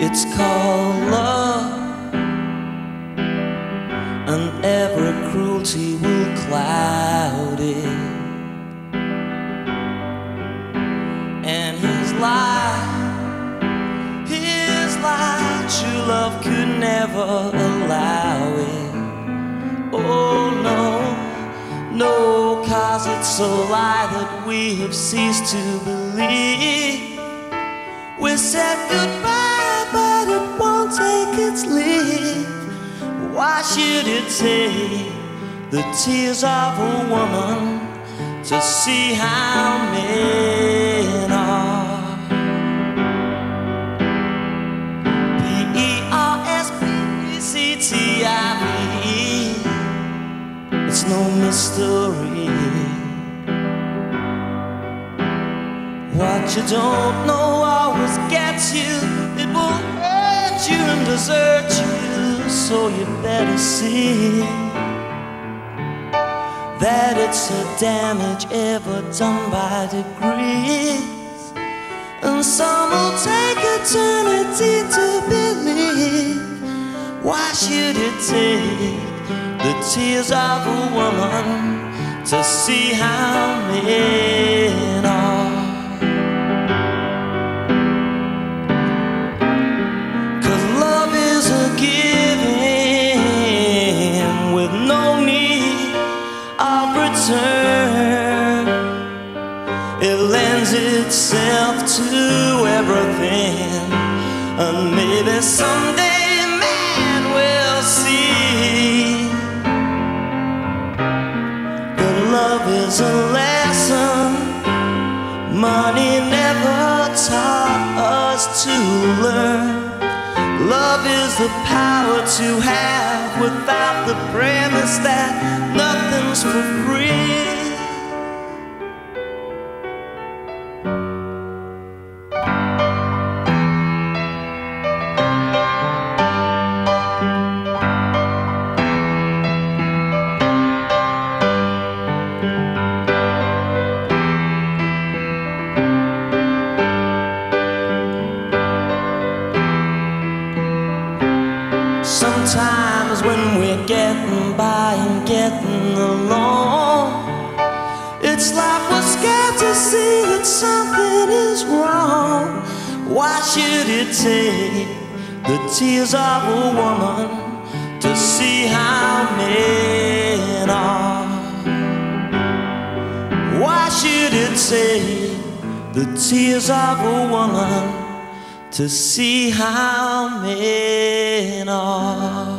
It's called love, and every cruelty will cloud it. And his lie, his lie, true love could never allow it. Oh no, no, cause it's a lie that we have ceased to believe. We said goodbye, take its leave. Why should it take the tears of a woman to see how men are? P E R S P E C T I V. It's no mystery. What you don't know desert you. So you better see that it's a damage ever done by degrees. And some will take eternity to believe. Why should it take the tears of a woman to see how men of return. It lends itself to everything, and maybe someday man will see that love is a lesson money never taught us to learn. Love is the power to have without the premise that Sometimes when we're getting by and getting along, it's like we're scared to see that something is wrong. Why should it take the tears of a woman to see how men are? Why should it take the tears of a woman to see how men are?